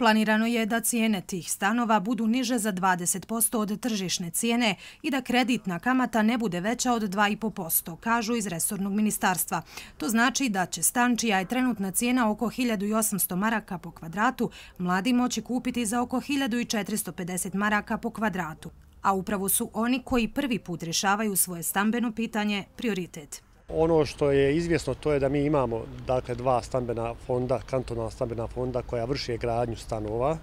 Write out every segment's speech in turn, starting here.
Planirano je da cijene tih stanova budu niže za 20% od tržišne cijene i da kreditna kamata ne bude veća od 2,5%, kažu iz Resornog ministarstva. To znači da će stan čija je trenutna cijena oko 1800 maraka po kvadratu mladi moći kupiti za oko 1450 maraka po kvadratu. A upravo su oni koji prvi put rješavaju svoje stambeno pitanje prioritet. Ono što je izvjesno to je da mi imamo dakle, dva stambena fonda, kantonalna stambena fonda koja vrši gradnju stanova.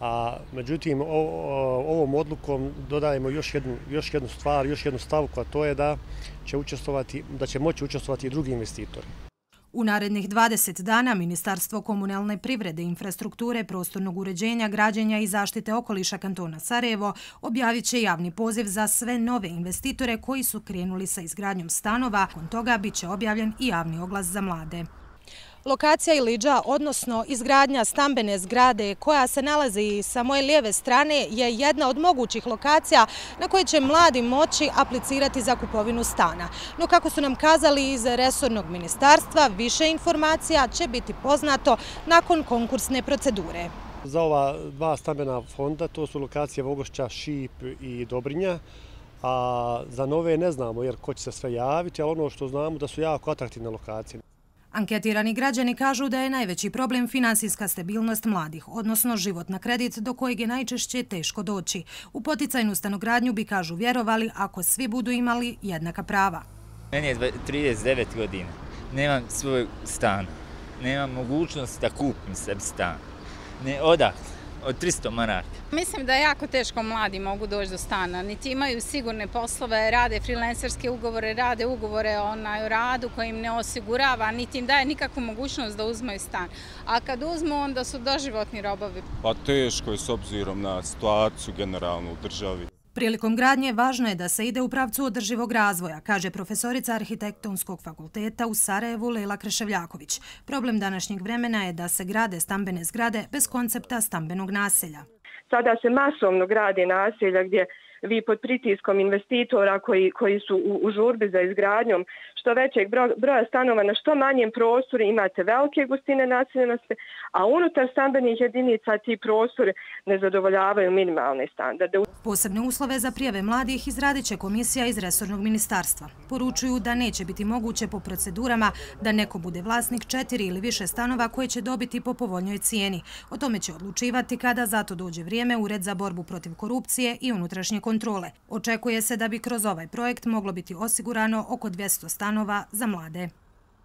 A međutim, ovom odlukom dodajemo još jednu, još jednu stvar, još jednu stavku, a to je da će, učestvovati, da će moći učestvovati i drugi investitori. U narednih 20 dana Ministarstvo komunalne privrede, infrastrukture, prostornog uređenja, građenja i zaštite okoliša kantona Sarajevo objavit će javni poziv za sve nove investitore koji su krenuli sa izgradnjom stanova. Kon toga bit će objavljen i javni oglas za mlade. Lokacija Iliđa, odnosno izgradnja stambene zgrade koja se nalazi sa moje lijeve strane, je jedna od mogućih lokacija na koje će mladi moći aplicirati za kupovinu stana. No kako su nam kazali iz Resornog ministarstva, više informacija će biti poznato nakon konkursne procedure. Za ova dva stambena fonda, to su lokacije Vogošća, Šip i Dobrinja, a za nove ne znamo jer ko će se sve javiti, ali ono što znamo da su jako atraktivne lokacije. Anketirani građani kažu da je najveći problem finansijska stabilnost mladih, odnosno život na kredit do kojeg je najčešće teško doći. U poticajnu stanogradnju bi, kažu, vjerovali ako svi budu imali jednaka prava. Meni je 39 godina. Nemam svoj stan. Nemam mogućnost da kupim sebi stan. Ne, odakle od 300 maraka. Mislim da je jako teško mladi mogu doći do stana. Niti imaju sigurne poslove, rade freelancerske ugovore, rade ugovore o radu koji im ne osigurava, niti im daje nikakvu mogućnost da uzmaju stan. A kad uzmu, onda su doživotni robovi. Pa teško je s obzirom na situaciju generalnu u državi. Prilikom gradnje važno je da se ide u pravcu održivog razvoja, kaže profesorica Arhitektonskog fakulteta u Sarajevu Lejla Kreševljaković. Problem današnjeg vremena je da se grade stambene zgrade bez koncepta stambenog naselja. Sada se masovno grade naselja gdje vi pod pritiskom investitora koji, koji su u, u žurbi za izgradnjom što većeg broja stanova na što manjem prostoru imate velike gustine naseljenosti, a unutar stambenih jedinica ti prostori ne zadovoljavaju minimalne standarde. Posebne uslove za prijeve mladih izradit će komisija iz Resornog ministarstva. Poručuju da neće biti moguće po procedurama da neko bude vlasnik četiri ili više stanova koje će dobiti po povoljnoj cijeni. O tome će odlučivati kada zato dođe vrijeme Ured za borbu protiv korupcije i unutrašnje kontrole. Očekuje se da bi kroz ovaj projekt moglo biti osigurano oko 200 stanova za mlade.